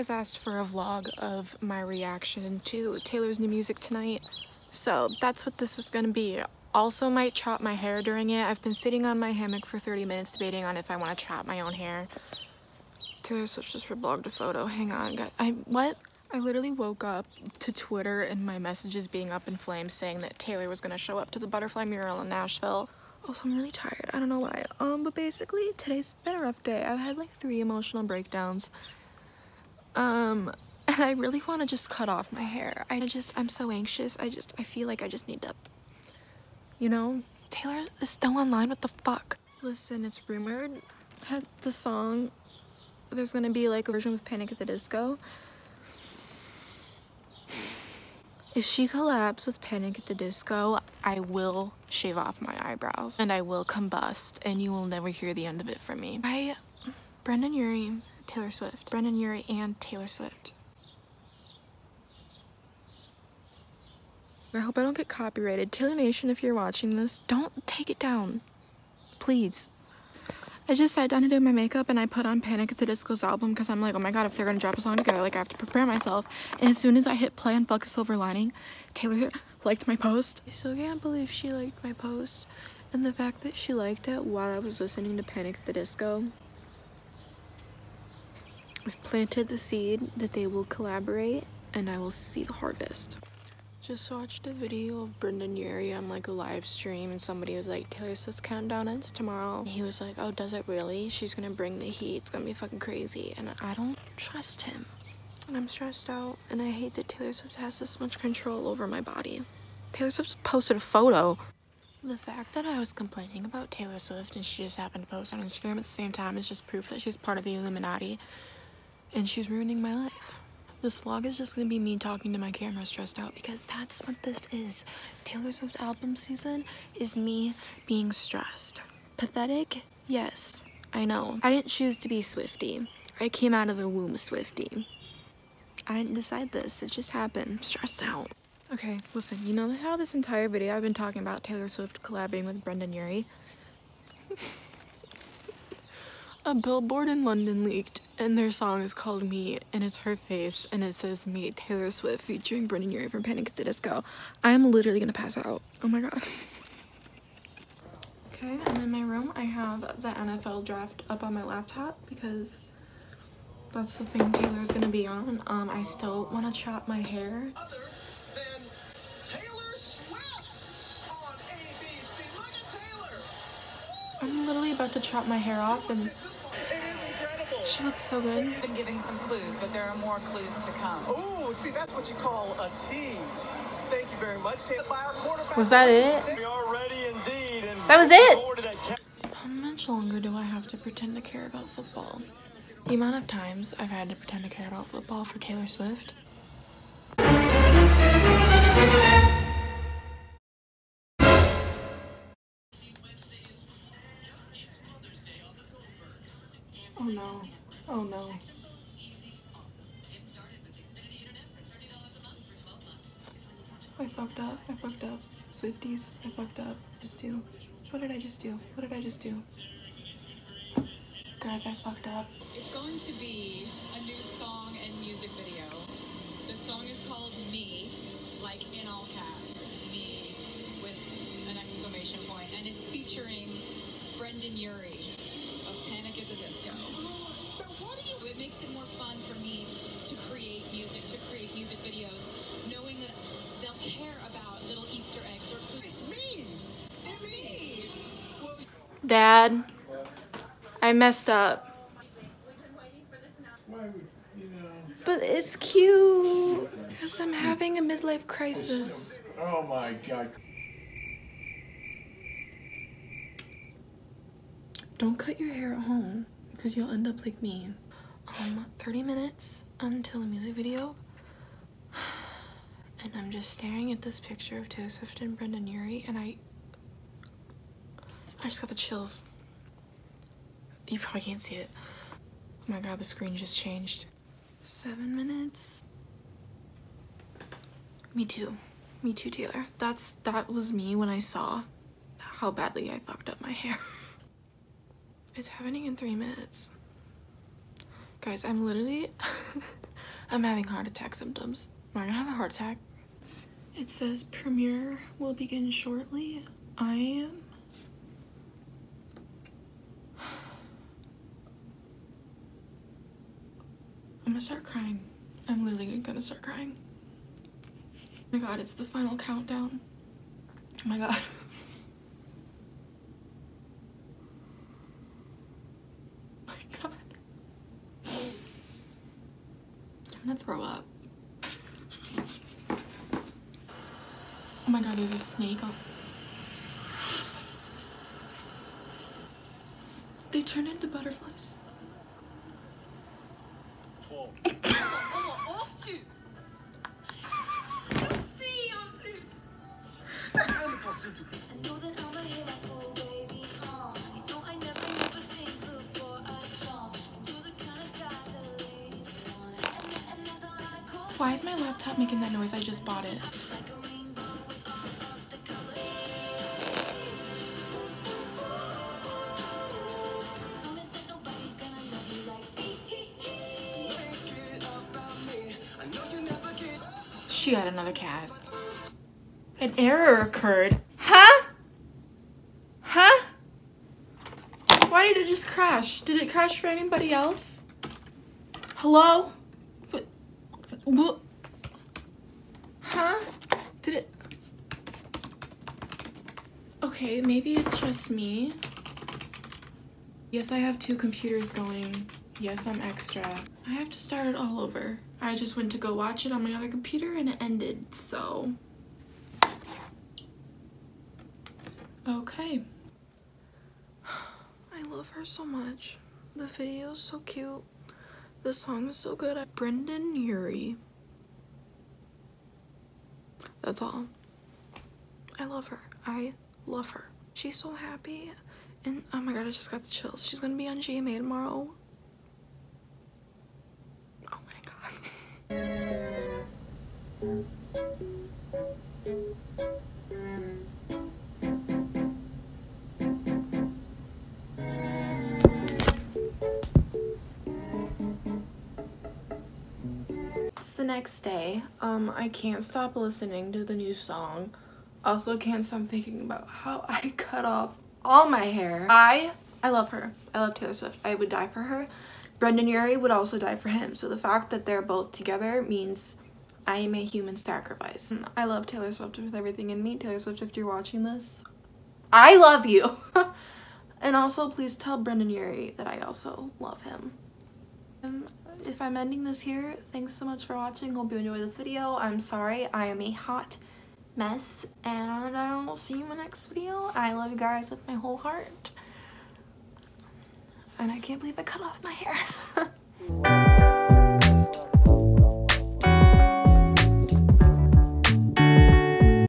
guys asked for a vlog of my reaction to Taylor's new music tonight. So that's what this is gonna be. Also might chop my hair during it. I've been sitting on my hammock for 30 minutes debating on if I want to chop my own hair. Taylor Swift just reblogged a photo. Hang on. I what? I literally woke up to Twitter and my messages being up in flames saying that Taylor was gonna show up to the butterfly mural in Nashville. Also, I'm really tired. I don't know why. Um, but basically, today's been a rough day. I've had like three emotional breakdowns. Um, and I really want to just cut off my hair. I just, I'm so anxious. I just, I feel like I just need to, you know? Taylor is still online. What the fuck? Listen, it's rumored that the song, there's gonna be like a version with Panic at the Disco. If she collabs with Panic at the Disco, I will shave off my eyebrows and I will combust and you will never hear the end of it from me. I, Brendon Urie, Taylor Swift. Brendon Urie and Taylor Swift. I hope I don't get copyrighted. Taylor Nation, if you're watching this, don't take it down. Please. I just sat down to do my makeup and I put on Panic at the Disco's album because I'm like, oh my god, if they're gonna drop a song together, like I have to prepare myself. And as soon as I hit play on Fuck a Silver Lining, Taylor liked my post. I still can't believe she liked my post. And the fact that she liked it while I was listening to Panic at the Disco. I've planted the seed that they will collaborate and I will see the harvest. Just watched a video of Brendon Urie on like a live stream and somebody was like, Taylor Swift's countdown ends tomorrow. And he was like, oh, does it really? She's gonna bring the heat. It's gonna be fucking crazy. And I don't trust him. And I'm stressed out and I hate that Taylor Swift has this much control over my body. Taylor Swift posted a photo. The fact that I was complaining about Taylor Swift and she just happened to post on Instagram at the same time is just proof that she's part of the Illuminati and she's ruining my life. This vlog is just gonna be me talking to my camera stressed out because that's what this is. Taylor Swift album season is me being stressed. Pathetic? Yes, I know. I didn't choose to be Swiftie. I came out of the womb Swiftie. I didn't decide this, it just happened. I'm stressed out. Okay, listen, you know how this entire video I've been talking about Taylor Swift collaborating with Brendon Urie? A billboard in London leaked and their song is called Me and it's her face and it says Me Taylor Swift featuring Brendon Urie from Panic at the Disco. I am literally gonna pass out. Oh my god. okay, I'm in my room. I have the NFL draft up on my laptop because that's the thing Taylor's gonna be on. Um, I still want to chop my hair. I'm literally about to chop my hair off and she looks so good. Been giving some clues, but there are more clues to come. Oh, see, that's what you call a tease. Thank you very much. Was that it? We are ready indeed. And that was it. How much longer do I have to pretend to care about football? The amount of times I've had to pretend to care about football for Taylor Swift. Oh no. Oh no. I fucked up. I fucked up. Swifties, I fucked up. Just do. What did I just do? What did I just do? Guys, I fucked up. It's going to be a new song and music video. The song is called Me, like in all caps. Me with an exclamation point, and it's featuring Brendon Urie of Panic at the Disco. It makes it more fun for me to create music, to create music videos, knowing that they'll care about little Easter eggs or clues. Me! Me! Dad, I messed up. But it's cute because I'm having a midlife crisis. Oh my god. Don't cut your hair at home because you'll end up like me. Um, 30 minutes until the music video. And I'm just staring at this picture of Taylor Swift and Brendon Urie and I I just got the chills. You probably can't see it. Oh my god, the screen just changed. Seven minutes. Me too. Me too, Taylor. That's that was me when I saw how badly I fucked up my hair. it's happening in three minutes. Guys, I'm literally I'm having heart attack symptoms. Am I gonna have a heart attack? It says premiere will begin shortly. I am. I'm gonna start crying. I'm literally gonna start crying. Oh my god, it's the final countdown. Oh my god. Oh my god. I'm gonna throw up. Oh my god, there's a snake on. They turn into butterflies. Four. Why is my laptop making that noise? I just bought it. She had another cat. An error occurred. Huh? Huh? Why did it just crash? Did it crash for anybody else? Hello? What? Huh? Did it? Okay, maybe it's just me. Yes, I have two computers going. Yes, I'm extra. I have to start it all over. I just went to go watch it on my other computer and it ended, so. Okay. I love her so much. The video is so cute. The song is so good. Brendon Urie. That's all. I love her. I love her. She's so happy. And oh my god, I just got the chills. She's gonna be on GMA tomorrow. Next day. Um, I can't stop listening to the new song. Also can't stop thinking about how I cut off all my hair. I I love her. I love Taylor Swift. I would die for her. Brendon Urie would also die for him. So the fact that they're both together means I am a human sacrifice. I love Taylor Swift with everything in me. Taylor Swift, if you're watching this, I love you. and also, please tell Brendon Urie that I also love him. Um, if I'm ending this here, thanks so much for watching. Hope you enjoyed this video. I'm sorry, I am a hot mess, and I will see you in my next video. I love you guys with my whole heart. And I can't believe I cut off my hair.